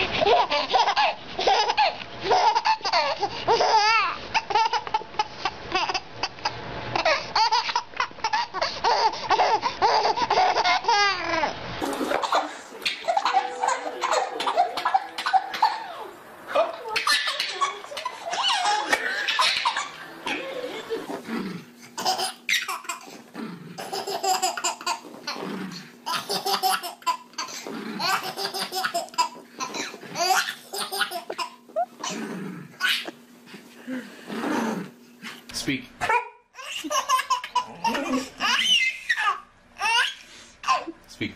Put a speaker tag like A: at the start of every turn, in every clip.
A: Ha, ha, ha, ha! Speak. Speak.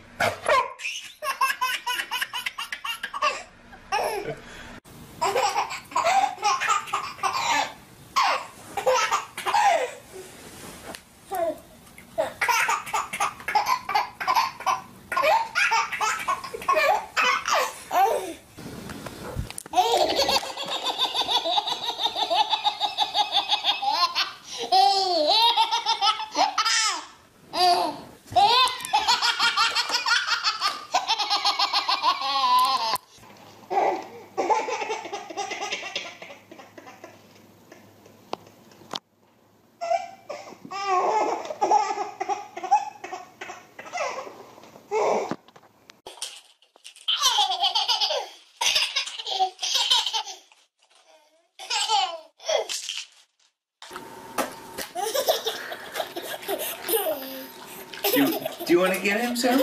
A: Do you, do you want to get him, Sam?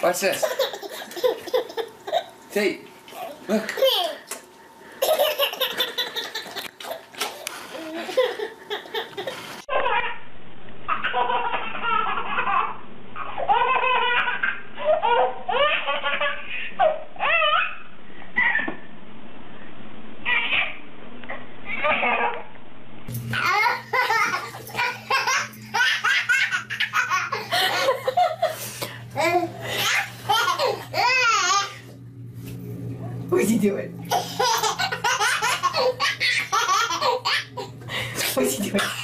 A: What's this? Tate, look.
B: What's he doing? What's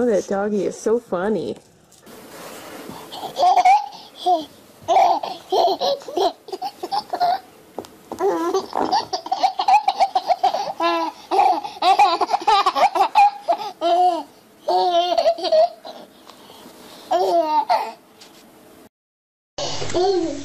B: Oh, that doggy is so funny.